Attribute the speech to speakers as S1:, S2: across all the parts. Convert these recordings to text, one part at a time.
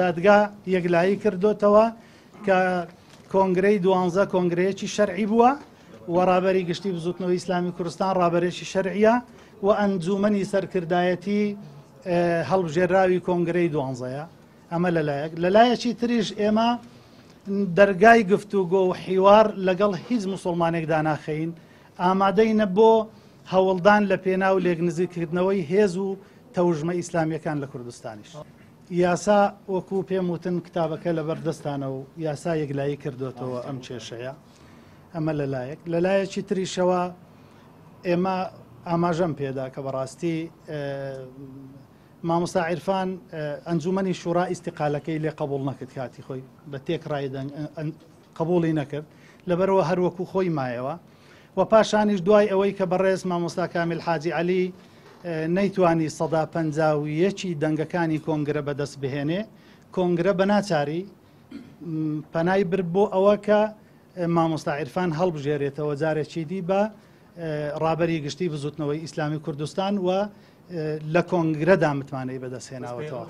S1: دادگا یەکلایی کردوتەوە کە کۆنگرەی دوانزە کۆنگرەیەکی شەرعی بووە وەڕابەری گشتی بزوتنەوە ئیسلامی کوردستان ڕابەرێکی شەرعە و ئەنجومنی سەرکردایەتی هەڵبژێراوی کۆنگرەی دوانزەیە ئەمە لەلایەک لەلایەکی تریش ئێمە دەرگای گفتوگۆ و حیوار لەگەڵ هیچ مسلمانێکدا ناخەین ئامادەی نەبۆ هەوڵدان لە پێناو لێک نزیکردنەوەی هێز و تەوژمە ئیسلامیەکان لە کوردستانیش. یاسا وەکوو پێم وتن کتابەکە لە بەردەستانە و یاسا یەکلایی کردوێتەوە ئەم کێشەیە ئەمە لەلایەک لەلایەکی تریشەوە ئێمە ئاماژەم پێدا کە بەڕاستی مامۆستاعرفان ئەنجومی شوورا ئیسیقالەکەی لێ قبول نەکرد کاتی خۆی بە تێک ڕایدەنگ قبولی نەکرد لەبەرەوە هەروەکو خۆی مایەوە و پاشانیش دوای ئەوەی کە بەڕێز مامۆستا کامیل حاجی علی نەیتوانی سەدا پەنجاویەکی دەنگەکانی کۆنگرە بەدەست بهێنێ کۆنگرە بە ناچاری پەنای بر بۆ ئەوە کە مامۆستاعرفان هەڵبژێرێتەوە جارێکی دی بە ڕابری گشتی بزوتنەوەی ئیسلامی کوردستان و لە کۆنگرەدا متمانەی بەدەستێناوەتەوە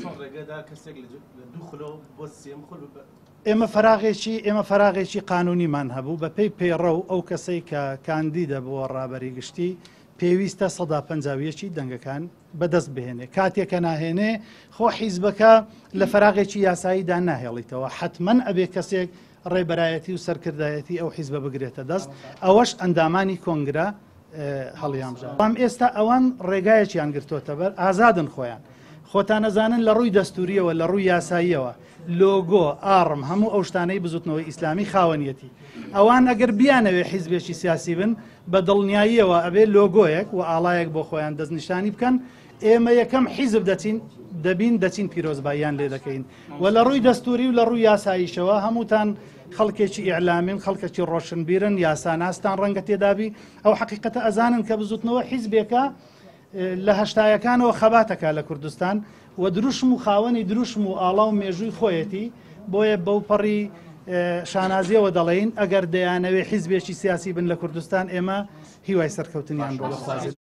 S1: ئێمە فراغێکی ئێمە فراغێکی قانونیمان هەبوو بە پێی پێڕە و ئەو کەسەی کە کاندیدە بووە ڕابری گشتی پێویستە سەدا پەنجاویەکی دەنگەکان بەدەست بهێنێ کاتێکە ناهێنێ خۆ حیزبەکە لە فراغێکی یاساییدا ناهێڵیتەوە حتمما ئەبێ کەسێک ڕێبەرایەتی و سەرکردایەتی ئەو حیزبە بگرێتە دەست ئەوەش ئەندامانی کۆنگرا هەڵیانژە بام ئێستا ئەوان ڕێگایەکییان گرتوۆتە بەر ئازادن خۆیان خۆتان نەزانن لە ڕووی دەستوریەوە لە ڕووی یاساییەوە لۆگۆ ئارم هەموو ئەو شتانەی بزوتنەوەی ئیسلامی خاوەنیەتی ئەوان ئەگەر بیانەوێ حیزبێکی سیاسی بن بە دڵنیاییەوە ئەبێ لۆگۆیەک و ئاڵایەک بۆ خۆیان دەستنیشانی بکەن ئێمە یەکەم حیزب دەچین دەبین دەچین پیرۆزباییان لێ دەکەین و لە ڕووی دەستوری و لە ڕووی یاساییشەوە هەمووتان خەڵکێکی ئیعلامین خەڵکەکی ڕۆشنبیرن یاساناستان ڕەنگە تێدابی ئەو حقیقەتە ئەزانن کە بزوتنەوە حیزبێکە لە هەشتایەکانەوە خەباتەکە لە کوردستان و دروشم و خاوەنی دروشم و ئاڵا و مێژووی خۆیەتی بۆیە بەوپەڕی شانازیەوە دەڵێن ئەگەر دەیانەوێ حیزبێکی سیاسی بن لە کوردستان ئێمە هیوای سەرکەوتنیان بۆ لەخوازێت